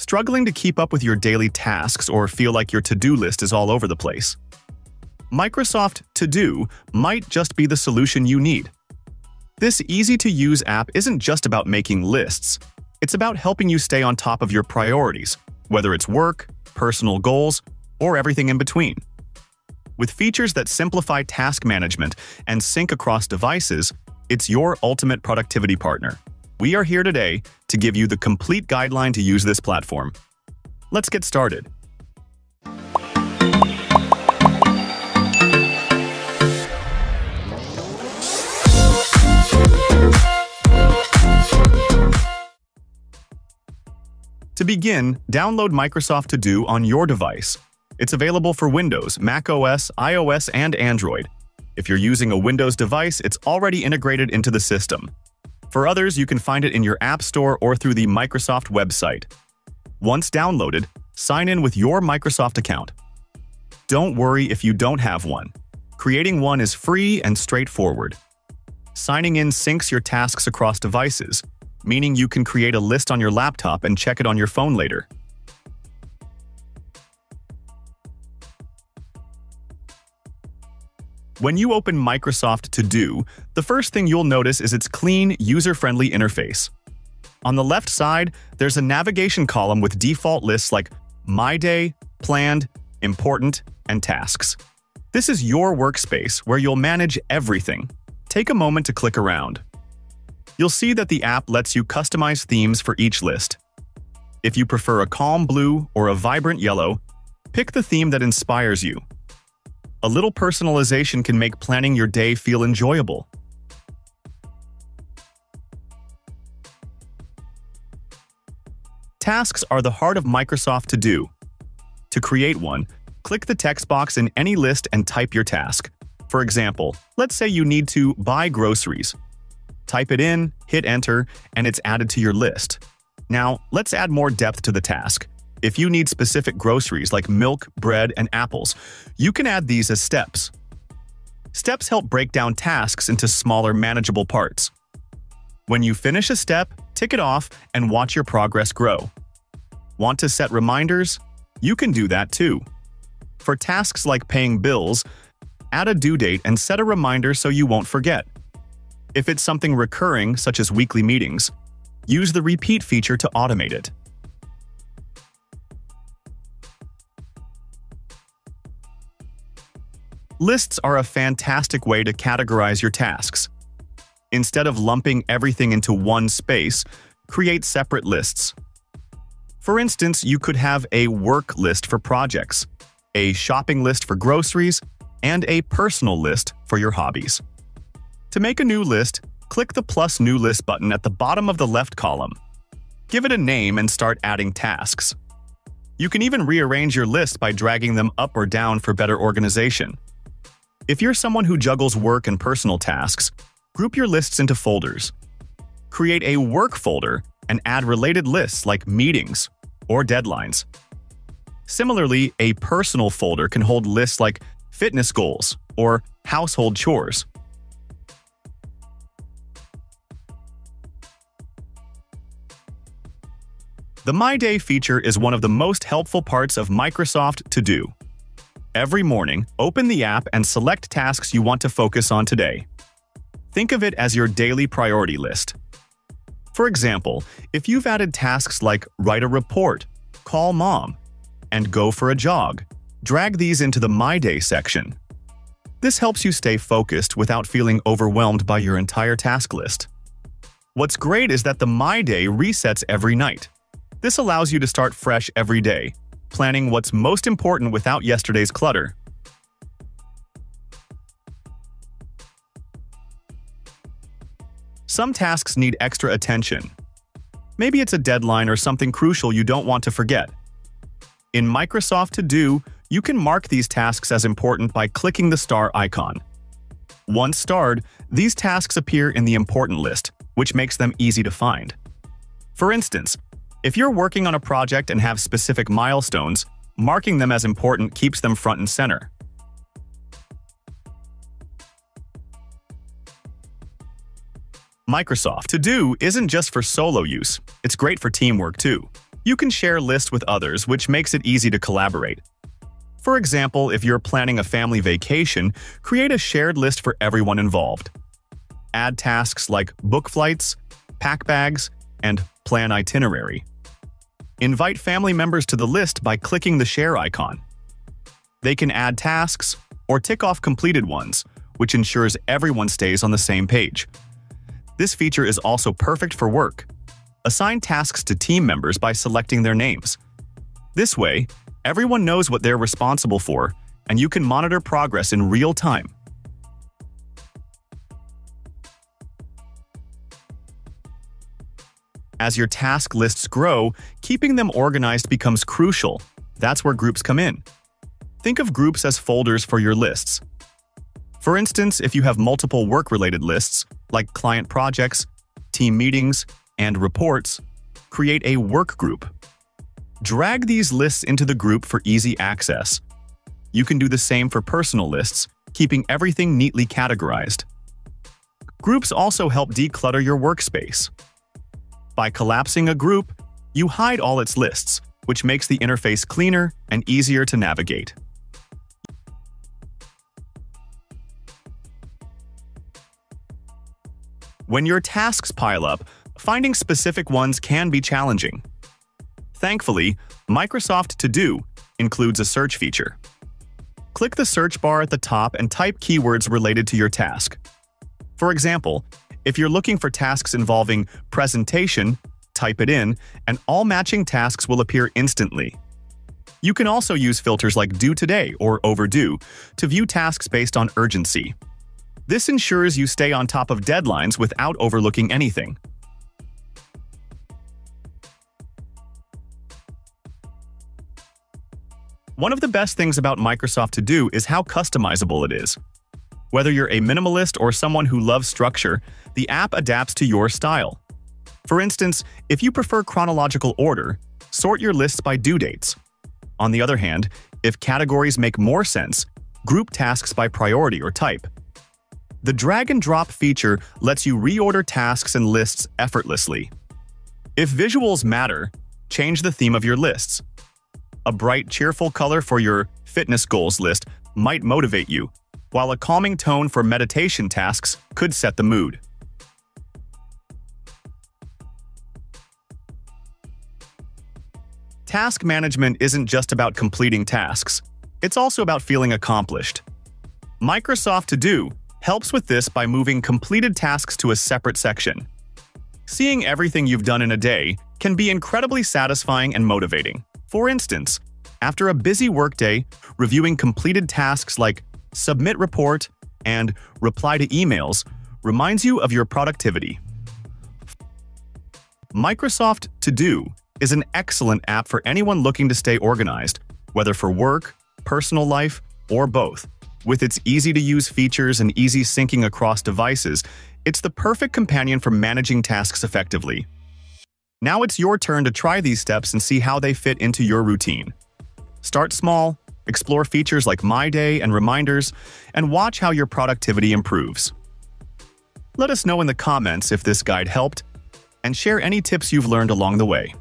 Struggling to keep up with your daily tasks or feel like your to-do list is all over the place? Microsoft To Do might just be the solution you need. This easy-to-use app isn't just about making lists. It's about helping you stay on top of your priorities, whether it's work, personal goals, or everything in between. With features that simplify task management and sync across devices, it's your ultimate productivity partner. We are here today to give you the complete guideline to use this platform. Let's get started. To begin, download Microsoft To Do on your device. It's available for Windows, Mac OS, iOS, and Android. If you're using a Windows device, it's already integrated into the system. For others, you can find it in your App Store or through the Microsoft website. Once downloaded, sign in with your Microsoft account. Don't worry if you don't have one. Creating one is free and straightforward. Signing in syncs your tasks across devices, meaning you can create a list on your laptop and check it on your phone later. When you open Microsoft To Do, the first thing you'll notice is its clean, user-friendly interface. On the left side, there's a navigation column with default lists like My Day, Planned, Important, and Tasks. This is your workspace where you'll manage everything. Take a moment to click around you'll see that the app lets you customize themes for each list. If you prefer a calm blue or a vibrant yellow, pick the theme that inspires you. A little personalization can make planning your day feel enjoyable. Tasks are the heart of Microsoft To Do. To create one, click the text box in any list and type your task. For example, let's say you need to buy groceries. Type it in, hit enter, and it's added to your list. Now, let's add more depth to the task. If you need specific groceries like milk, bread, and apples, you can add these as steps. Steps help break down tasks into smaller, manageable parts. When you finish a step, tick it off and watch your progress grow. Want to set reminders? You can do that too. For tasks like paying bills, add a due date and set a reminder so you won't forget. If it's something recurring, such as weekly meetings, use the repeat feature to automate it. Lists are a fantastic way to categorize your tasks. Instead of lumping everything into one space, create separate lists. For instance, you could have a work list for projects, a shopping list for groceries, and a personal list for your hobbies. To make a new list, click the plus New List button at the bottom of the left column. Give it a name and start adding tasks. You can even rearrange your list by dragging them up or down for better organization. If you're someone who juggles work and personal tasks, group your lists into folders. Create a work folder and add related lists like meetings or deadlines. Similarly, a personal folder can hold lists like fitness goals or household chores. The My Day feature is one of the most helpful parts of Microsoft To Do. Every morning, open the app and select tasks you want to focus on today. Think of it as your daily priority list. For example, if you've added tasks like write a report, call mom, and go for a jog, drag these into the My Day section. This helps you stay focused without feeling overwhelmed by your entire task list. What's great is that the My Day resets every night, this allows you to start fresh every day, planning what's most important without yesterday's clutter. Some tasks need extra attention. Maybe it's a deadline or something crucial you don't want to forget. In Microsoft To Do, you can mark these tasks as important by clicking the star icon. Once starred, these tasks appear in the important list, which makes them easy to find. For instance, if you're working on a project and have specific milestones, marking them as important keeps them front and center. Microsoft To Do isn't just for solo use, it's great for teamwork too. You can share lists with others, which makes it easy to collaborate. For example, if you're planning a family vacation, create a shared list for everyone involved. Add tasks like book flights, pack bags, and plan itinerary. Invite family members to the list by clicking the share icon. They can add tasks or tick off completed ones, which ensures everyone stays on the same page. This feature is also perfect for work. Assign tasks to team members by selecting their names. This way, everyone knows what they're responsible for, and you can monitor progress in real time. As your task lists grow, keeping them organized becomes crucial. That's where groups come in. Think of groups as folders for your lists. For instance, if you have multiple work-related lists, like client projects, team meetings, and reports, create a work group. Drag these lists into the group for easy access. You can do the same for personal lists, keeping everything neatly categorized. Groups also help declutter your workspace. By collapsing a group, you hide all its lists, which makes the interface cleaner and easier to navigate. When your tasks pile up, finding specific ones can be challenging. Thankfully, Microsoft To Do includes a search feature. Click the search bar at the top and type keywords related to your task. For example, if you're looking for tasks involving presentation, type it in, and all matching tasks will appear instantly. You can also use filters like Due Today or Overdue to view tasks based on urgency. This ensures you stay on top of deadlines without overlooking anything. One of the best things about Microsoft To Do is how customizable it is. Whether you're a minimalist or someone who loves structure, the app adapts to your style. For instance, if you prefer chronological order, sort your lists by due dates. On the other hand, if categories make more sense, group tasks by priority or type. The drag and drop feature lets you reorder tasks and lists effortlessly. If visuals matter, change the theme of your lists. A bright, cheerful color for your fitness goals list might motivate you, while a calming tone for meditation tasks could set the mood. Task management isn't just about completing tasks. It's also about feeling accomplished. Microsoft To Do helps with this by moving completed tasks to a separate section. Seeing everything you've done in a day can be incredibly satisfying and motivating. For instance, after a busy workday, reviewing completed tasks like submit report, and reply to emails reminds you of your productivity. Microsoft To Do is an excellent app for anyone looking to stay organized, whether for work, personal life, or both. With its easy-to-use features and easy syncing across devices, it's the perfect companion for managing tasks effectively. Now it's your turn to try these steps and see how they fit into your routine. Start small, explore features like My Day and reminders, and watch how your productivity improves. Let us know in the comments if this guide helped, and share any tips you've learned along the way.